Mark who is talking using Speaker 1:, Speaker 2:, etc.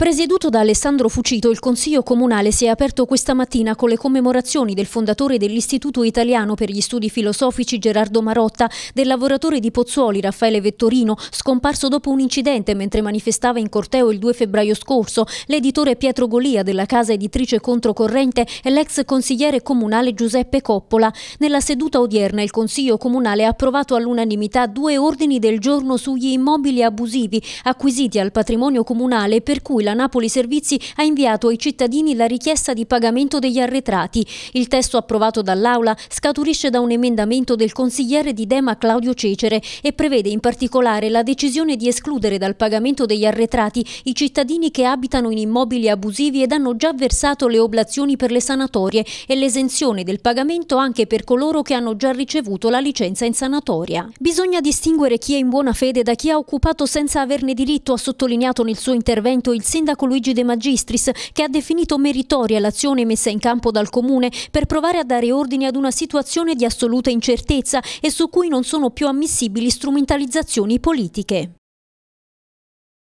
Speaker 1: Presieduto da Alessandro Fucito, il Consiglio Comunale si è aperto questa mattina con le commemorazioni del fondatore dell'Istituto Italiano per gli Studi Filosofici Gerardo Marotta, del lavoratore di Pozzuoli Raffaele Vettorino, scomparso dopo un incidente mentre manifestava in corteo il 2 febbraio scorso, l'editore Pietro Golia della casa editrice Controcorrente e l'ex consigliere comunale Giuseppe Coppola. Nella seduta odierna il Consiglio Comunale ha approvato all'unanimità due ordini del giorno sugli immobili abusivi acquisiti al patrimonio comunale per cui la Napoli Servizi ha inviato ai cittadini la richiesta di pagamento degli arretrati. Il testo approvato dall'Aula scaturisce da un emendamento del consigliere di Dema Claudio Cecere e prevede in particolare la decisione di escludere dal pagamento degli arretrati i cittadini che abitano in immobili abusivi ed hanno già versato le oblazioni per le sanatorie e l'esenzione del pagamento anche per coloro che hanno già ricevuto la licenza in sanatoria. Bisogna distinguere chi è in buona fede da chi ha occupato senza averne diritto, ha sottolineato nel suo intervento il sindaco Luigi De Magistris, che ha definito meritoria l'azione messa in campo dal Comune per provare a dare ordine ad una situazione di assoluta incertezza e su cui non sono più ammissibili strumentalizzazioni politiche.